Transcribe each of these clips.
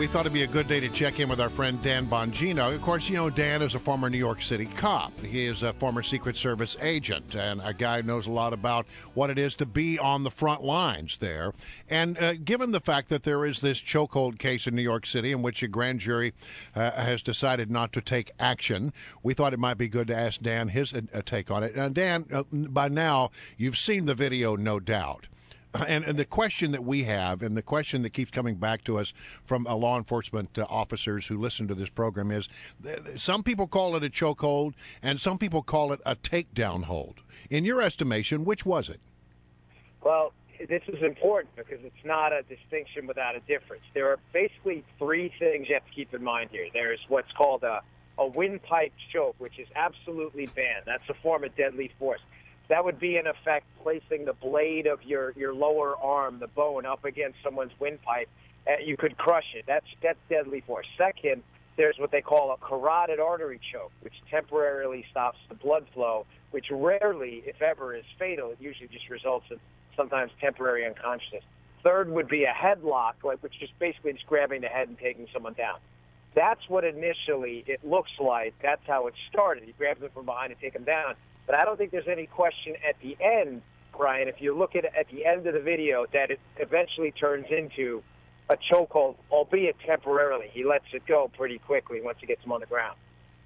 we thought it'd be a good day to check in with our friend Dan Bongino. Of course, you know, Dan is a former New York City cop. He is a former Secret Service agent and a guy who knows a lot about what it is to be on the front lines there. And uh, given the fact that there is this chokehold case in New York City in which a grand jury uh, has decided not to take action, we thought it might be good to ask Dan his uh, take on it. And Dan, uh, by now, you've seen the video, no doubt. And, and, the question that we have, and the question that keeps coming back to us from uh, law enforcement uh, officers who listen to this program is some people call it a chokehold, and some people call it a takedown hold. In your estimation, which was it? Well, this is important because it's not a distinction without a difference. There are basically three things you have to keep in mind here. There's what's called a, a windpipe choke, which is absolutely banned. That's a form of deadly force that would be in effect placing the blade of your your lower arm, the bone, up against someone's windpipe. Uh, you could crush it. That's that's deadly force. Second, there's what they call a carotid artery choke, which temporarily stops the blood flow, which rarely, if ever, is fatal. It usually just results in sometimes temporary unconsciousness. Third would be a headlock, like which is basically just grabbing the head and taking someone down. That's what initially it looks like. That's how it started. He grabs them from behind and take them down. But I don't think there's any question at the end, Brian, if you look at at the end of the video, that it eventually turns into a chokehold, albeit temporarily. He lets it go pretty quickly once he gets him on the ground.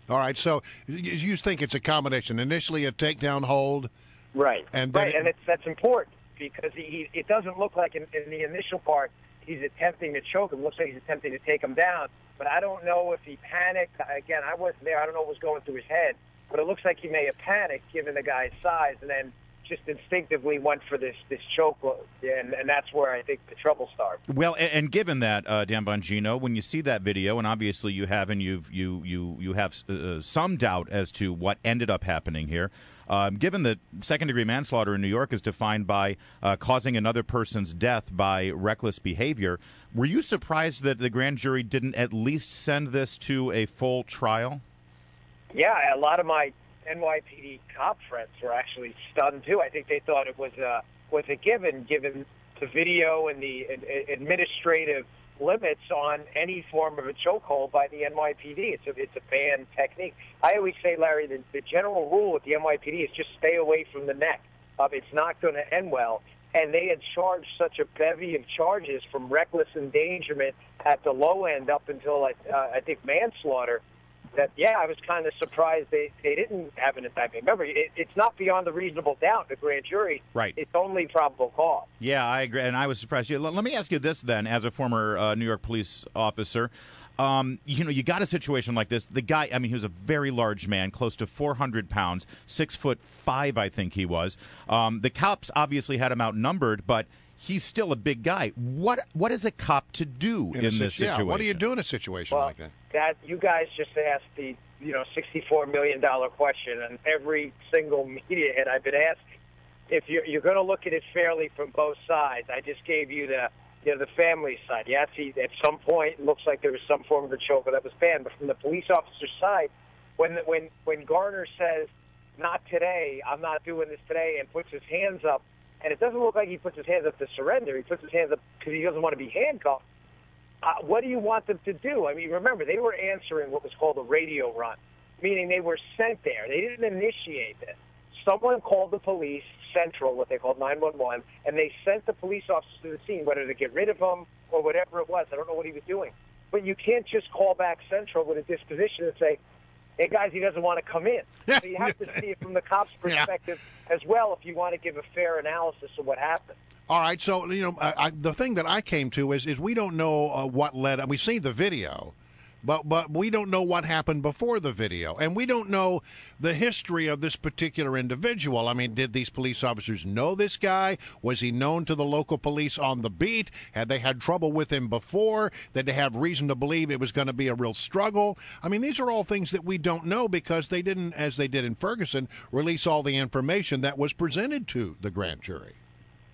All right, so you think it's a combination? Initially, a takedown hold, right? And right, it, and it's that's important because he, he it doesn't look like in, in the initial part he's attempting to choke him. It looks like he's attempting to take him down, but I don't know if he panicked. Again, I wasn't there. I don't know what was going through his head but it looks like he may have panicked given the guy's size and then just instinctively went for this this choke, and, and that's where I think the trouble started. Well, and, and given that, uh, Dan Bongino, when you see that video, and obviously you have, and you've you you you have uh, some doubt as to what ended up happening here. Um, given that second degree manslaughter in New York is defined by uh, causing another person's death by reckless behavior, were you surprised that the grand jury didn't at least send this to a full trial? Yeah, a lot of my NYPD cop friends were actually stunned too. I think they thought it was a was a given, given the video and the administrative limits on any form of a chokehold by the NYPD. It's a it's a banned technique. I always say, Larry, the, the general rule with the NYPD is just stay away from the neck. Um, it's not going to end well. And they had charged such a bevy of charges from reckless endangerment at the low end up until uh, I think manslaughter that yeah, I was kind of surprised they they didn't have an indictment. Remember, it, it's not beyond the reasonable doubt. The grand jury, right? It's only probable cause. Yeah, I agree, and I was surprised. You let me ask you this then, as a former uh, New York police officer. Um, you know, you got a situation like this. The guy, I mean, he was a very large man, close to 400 pounds, six foot five, I think he was. Um, the cops obviously had him outnumbered, but he's still a big guy. What what is a cop to do in, in this situation? Yeah, what do you do in a situation well, like that? That you guys just asked the you know sixty four million dollar question, and every single media head I've been asked if you're, you're going to look at it fairly from both sides. I just gave you the you know the family side. Yes, he, at some point it looks like there was some form of a choker that was banned, but from the police officer's side, when when when Garner says not today, I'm not doing this today, and puts his hands up and it doesn't look like he puts his hands up to surrender. He puts his hands up because he doesn't want to be handcuffed. Uh, what do you want them to do? I mean, remember, they were answering what was called a radio run, meaning they were sent there. They didn't initiate this. Someone called the police, Central, what they called 911, and they sent the police officers to the scene, whether to get rid of him or whatever it was. I don't know what he was doing. But you can't just call back Central with a disposition and say, hey guys, he doesn't want to come in. So you have to see it from the cop's perspective yeah. as well if you want to give a fair analysis of what happened. All right, so you know I, I, the thing that I came to is is we don't know uh, what led. We've seen the video, but but we don't know what happened before the video, and we don't know the history of this particular individual. I mean, did these police officers know this guy? Was he known to the local police on the beat? Had they had trouble with him before? Did they have reason to believe it was going to be a real struggle? I mean, these are all things that we don't know because they didn't, as they did in Ferguson, release all the information that was presented to the grand jury.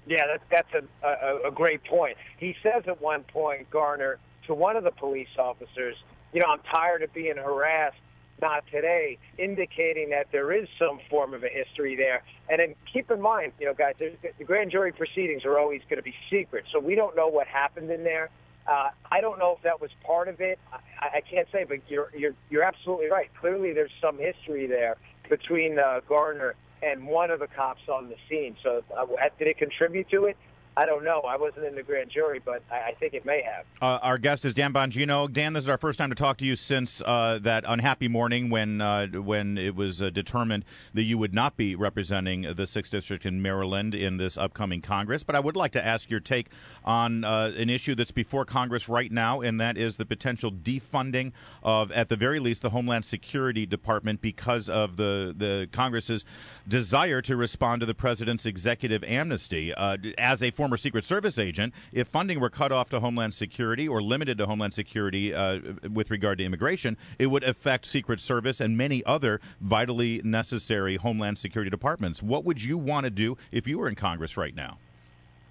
Yeah, that, that's a, a, a great point. He says at one point, Garner, to one of the police officers, you know, I'm tired of being harassed. Not today, indicating that there is some form of a history there. And then keep in mind, you know, guys, the grand jury proceedings are always going to be secret, so we don't know what happened in there. Uh, I don't know if that was part of it. I, I can't say, but you're you're you're absolutely right. Clearly, there's some history there between uh, Gardner and one of the cops on the scene. So, uh, did it contribute to it? I don't know. I wasn't in the grand jury, but I, I think it may have. Uh, our guest is Dan Bongino. Dan, this is our first time to talk to you since uh, that unhappy morning when uh, when it was uh, determined that you would not be representing the sixth district in Maryland in this upcoming Congress. But I would like to ask your take on uh, an issue that's before Congress right now, and that is the potential defunding of, at the very least, the Homeland Security Department because of the the Congress's desire to respond to the president's executive amnesty. Uh, as a former Secret Service agent, if funding were cut off to Homeland Security or limited to Homeland Security uh, with regard to immigration, it would affect Secret Service and many other vitally necessary Homeland Security departments. What would you want to do if you were in Congress right now?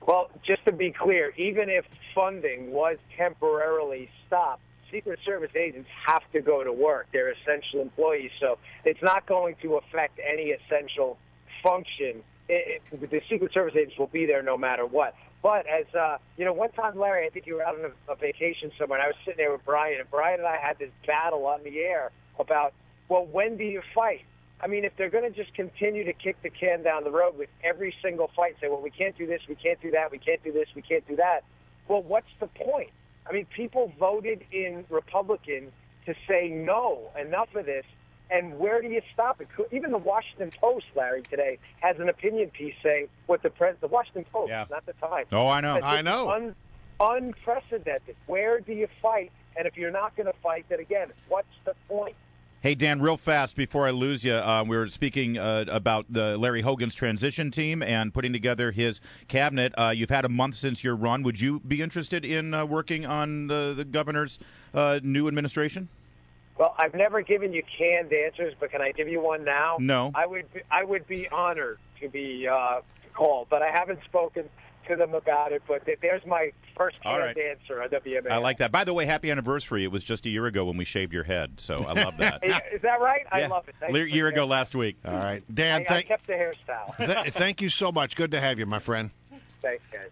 Well, just to be clear, even if funding was temporarily stopped, Secret Service agents have to go to work. They're essential employees, so it's not going to affect any essential function it, it, the Secret Service agents will be there no matter what. But as uh, you know, one time, Larry, I think you were out on a, a vacation somewhere, and I was sitting there with Brian, and Brian and I had this battle on the air about, well, when do you fight? I mean, if they're going to just continue to kick the can down the road with every single fight, say, well, we can't do this, we can't do that, we can't do this, we can't do that. Well, what's the point? I mean, people voted in Republican to say no, enough of this. And where do you stop it? Even the Washington Post, Larry, today has an opinion piece saying what the pres- the Washington Post, yeah. not the Times. Oh, I know. I know. Un- unprecedented. Where do you fight? And if you're not going to fight, then again, what's the point? Hey, Dan, real fast before I lose you, uh, we were speaking uh, about the Larry Hogan's transition team and putting together his cabinet. Uh, you've had a month since your run. Would you be interested in uh, working on the, the governor's uh, new administration? Well, I've never given you canned answers, but can I give you one now? No. I would. Be, I would be honored to be uh, called, but I haven't spoken to them about it. But there's my first canned right. answer on WMAL. I like that. By the way, happy anniversary! It was just a year ago when we shaved your head, so I love that. Is that right? Yeah. I love it. Thank A year ago last week. All right, Dan. I, I kept the hairstyle. th- thank you so much. Good to have you, my friend. Thanks, guys.